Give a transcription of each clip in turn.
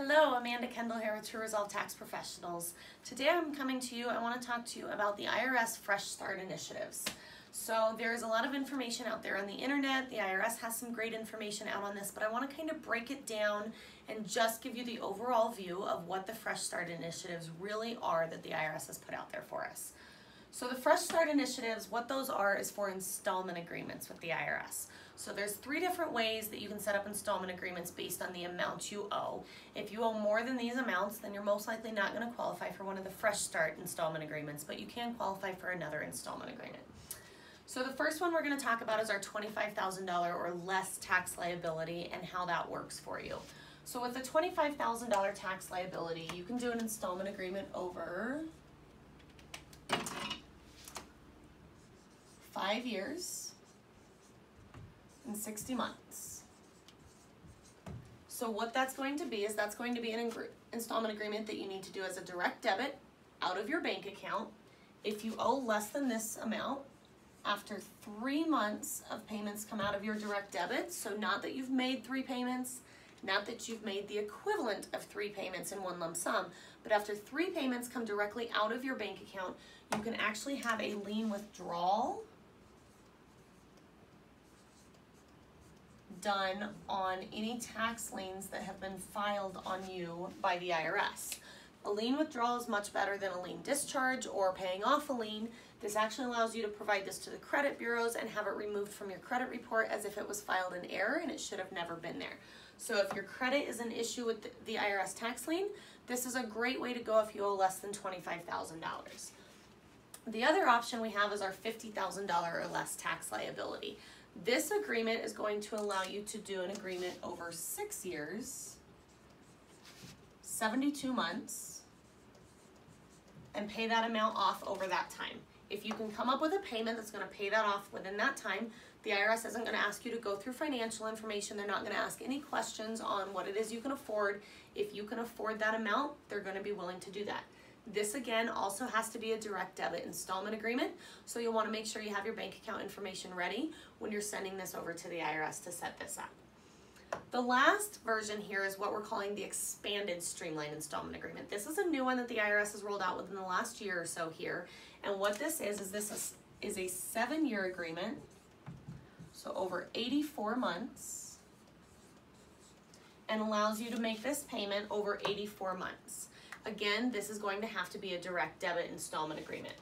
Hello, Amanda Kendall here with True Resolve Tax Professionals. Today I'm coming to you, I want to talk to you about the IRS Fresh Start initiatives. So there's a lot of information out there on the internet. The IRS has some great information out on this, but I want to kind of break it down and just give you the overall view of what the Fresh Start initiatives really are that the IRS has put out there for us. So the Fresh Start initiatives, what those are is for installment agreements with the IRS. So there's three different ways that you can set up installment agreements based on the amount you owe. If you owe more than these amounts, then you're most likely not going to qualify for one of the Fresh Start installment agreements, but you can qualify for another installment agreement. So the first one we're going to talk about is our $25,000 or less tax liability and how that works for you. So with the $25,000 tax liability, you can do an installment agreement over five years and 60 months. So what that's going to be is that's going to be an installment agreement that you need to do as a direct debit out of your bank account. If you owe less than this amount, after three months of payments come out of your direct debit, so not that you've made three payments, not that you've made the equivalent of three payments in one lump sum, but after three payments come directly out of your bank account, you can actually have a lien withdrawal done on any tax liens that have been filed on you by the IRS. A lien withdrawal is much better than a lien discharge or paying off a lien. This actually allows you to provide this to the credit bureaus and have it removed from your credit report as if it was filed in error and it should have never been there. So if your credit is an issue with the IRS tax lien, this is a great way to go if you owe less than $25,000. The other option we have is our $50,000 or less tax liability. This agreement is going to allow you to do an agreement over six years, 72 months, and pay that amount off over that time. If you can come up with a payment that's going to pay that off within that time, the IRS isn't going to ask you to go through financial information. They're not going to ask any questions on what it is you can afford. If you can afford that amount, they're going to be willing to do that. This again also has to be a direct debit installment agreement, so you'll want to make sure you have your bank account information ready when you're sending this over to the IRS to set this up. The last version here is what we're calling the expanded streamlined installment agreement. This is a new one that the IRS has rolled out within the last year or so here. And what this is, is this is, a seven year agreement. So over 84 months and allows you to make this payment over 84 months. Again, this is going to have to be a direct debit installment agreement.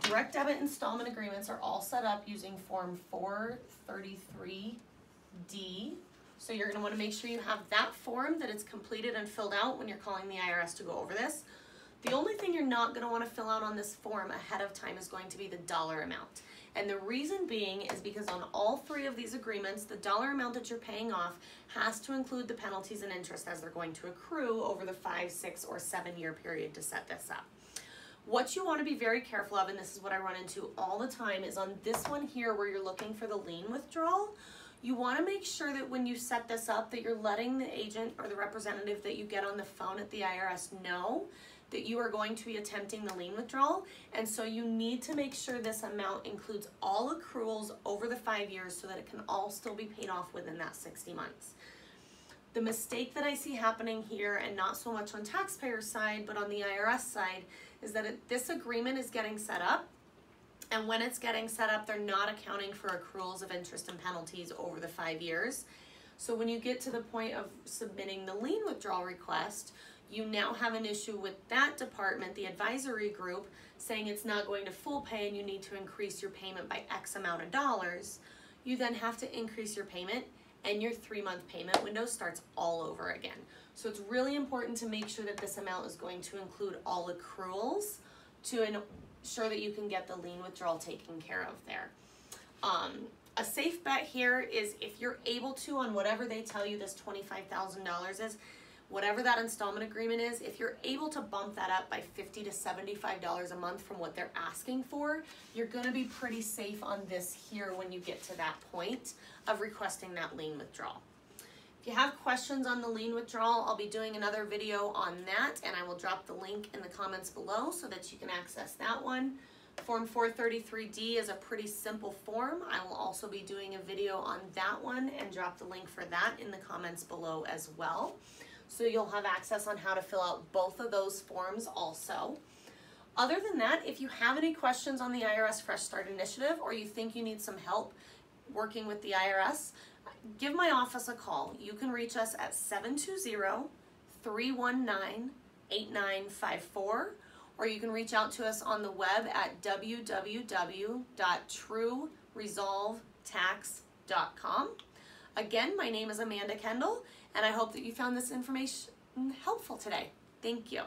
Direct debit installment agreements are all set up using Form 433D. So you're going to want to make sure you have that form that it's completed and filled out when you're calling the IRS to go over this. The only thing you're not going to want to fill out on this form ahead of time is going to be the dollar amount. And the reason being is because on all three of these agreements, the dollar amount that you're paying off has to include the penalties and interest as they're going to accrue over the five, six, or seven year period to set this up. What you want to be very careful of, and this is what I run into all the time, is on this one here where you're looking for the lien withdrawal, you want to make sure that when you set this up that you're letting the agent or the representative that you get on the phone at the IRS know that you are going to be attempting the lien withdrawal. And so you need to make sure this amount includes all accruals over the five years so that it can all still be paid off within that 60 months. The mistake that I see happening here, and not so much on taxpayer side, but on the IRS side, is that it, this agreement is getting set up and when it's getting set up, they're not accounting for accruals of interest and penalties over the five years. So when you get to the point of submitting the lien withdrawal request, you now have an issue with that department, the advisory group, saying it's not going to full pay and you need to increase your payment by X amount of dollars, you then have to increase your payment and your three month payment window starts all over again. So it's really important to make sure that this amount is going to include all accruals to ensure that you can get the lien withdrawal taken care of there. Um, a safe bet here is if you're able to on whatever they tell you this $25,000 is, whatever that installment agreement is, if you're able to bump that up by 50 to $75 a month from what they're asking for, you're gonna be pretty safe on this here when you get to that point of requesting that lien withdrawal. If you have questions on the lien withdrawal, I'll be doing another video on that and I will drop the link in the comments below so that you can access that one. Form 433D is a pretty simple form. I will also be doing a video on that one and drop the link for that in the comments below as well. so you'll have access on how to fill out both of those forms also. Other than that, if you have any questions on the IRS Fresh Start Initiative or you think you need some help working with the IRS, give my office a call. You can reach us at 720 319 8954 or you can reach out to us on the web at www.trueresolvetax.com. Again, my name is Amanda Kendall, and I hope that you found this information helpful today. Thank you.